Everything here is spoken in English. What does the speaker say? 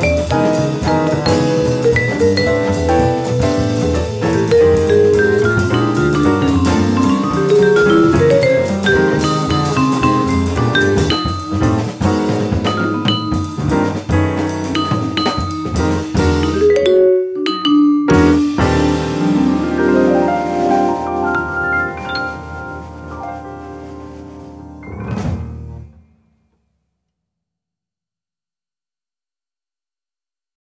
Música